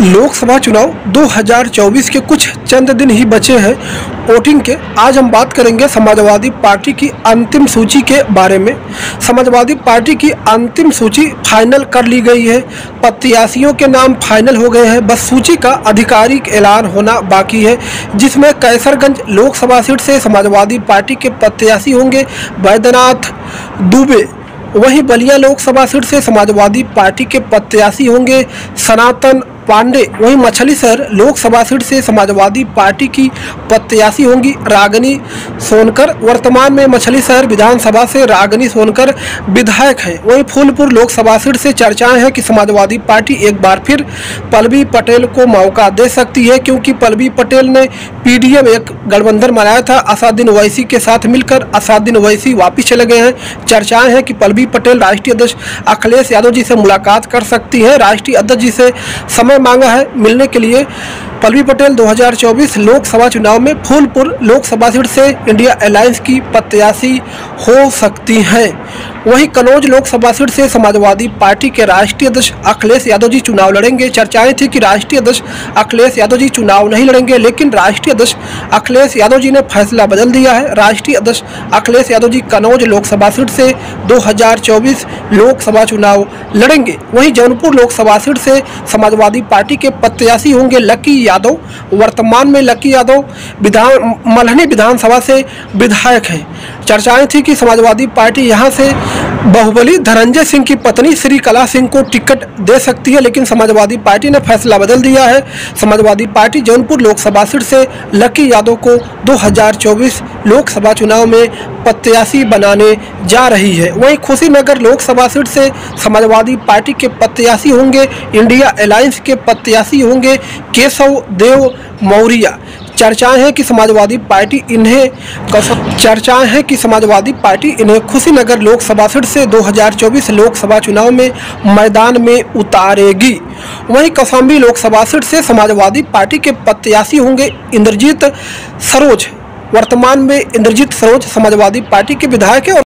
लोकसभा चुनाव 2024 के कुछ चंद दिन ही बचे हैं। वोटिंग के आज हम बात करेंगे समाजवादी पार्टी की अंतिम सूची के बारे में। समाजवादी पार्टी की अंतिम सूची फाइनल कर ली गई है। प्रत्याशियों के नाम फाइनल हो गए हैं। बस सूची का आधिकारिक ऐलान होना बाकी है, जिसमें कैसरगंज लोकसभा सीट से समाजवादी पार्टी के प्रत्याशी होंगे वैद्यनाथ दुबे। वहीं बलिया लोकसभा सीट से समाजवादी पार्टी के प्रत्याशी होंगे सनातन पांडे, वहीं मछली शहर लोकसभा सीट से समाजवादी पार्टी की प्रत्याशी होंगी रागनी सोनकर। वर्तमान में मछली शहर विधानसभा से रागनी सोनकर विधायक हैं। वहीं फूलपुर लोकसभा सीट से चर्चाएँ हैं कि समाजवादी पार्टी एक बार फिर पलवी पटेल को मौका दे सकती है, क्योंकि पलवी पटेल ने पीडीएम एक गठबंधन बनाया था। असादीन ओवैसी के साथ मिलकर असादुद्दीन ओवैसी वापिस चले गए हैं। चर्चाएँ हैं कि पलवी पटेल राष्ट्रीय अध्यक्ष अखिलेश यादव जी से मुलाकात कर सकती हैं। राष्ट्रीय अध्यक्ष जी से समय मांगा है मिलने के लिए। पलवी पटेल 2024 लोकसभा चुनाव में फूलपुर लोकसभा सीट से इंडिया अलायंस की प्रत्याशी हो सकती हैं। वहीं कनौज लोकसभा सीट से समाजवादी पार्टी के राष्ट्रीय अध्यक्ष अखिलेश यादव जी चुनाव लड़ेंगे। चर्चाएँ थी कि राष्ट्रीय अध्यक्ष अखिलेश यादव जी चुनाव नहीं लड़ेंगे, लेकिन राष्ट्रीय अध्यक्ष अखिलेश यादव जी ने फैसला बदल दिया है। राष्ट्रीय अध्यक्ष अखिलेश यादव जी कनौज लोकसभा सीट से 2024 लोकसभा चुनाव लड़ेंगे। वहीं जौनपुर लोकसभा सीट से समाजवादी पार्टी के प्रत्याशी होंगे। लकी यादव, वर्तमान में लक्की यादव विधान, मल्हनी विधानसभा से विधायक हैं। चर्चाएँ थी कि समाजवादी पार्टी यहाँ से बाहुबली धनंजय सिंह की पत्नी श्री कला सिंह को टिकट दे सकती है, लेकिन समाजवादी पार्टी ने फैसला बदल दिया है। समाजवादी पार्टी जौनपुर लोकसभा सीट से लकी यादव को 2024 लोकसभा चुनाव में प्रत्याशी बनाने जा रही है। वहीं खुशीनगर लोकसभा सीट से समाजवादी पार्टी के प्रत्याशी होंगे, इंडिया अलायंस के प्रत्याशी होंगे केशव देव मौर्य। चर्चाएँ हैं कि समाजवादी पार्टी इन्हें चर्चाएँ हैं कि समाजवादी पार्टी इन्हें खुशीनगर लोकसभा सीट से 2024 लोकसभा चुनाव में मैदान में उतारेगी। वहीं कौशाम्बी लोकसभा सीट से समाजवादी पार्टी के प्रत्याशी होंगे इंद्रजीत सरोज। वर्तमान में इंद्रजीत सरोज समाजवादी पार्टी के विधायक है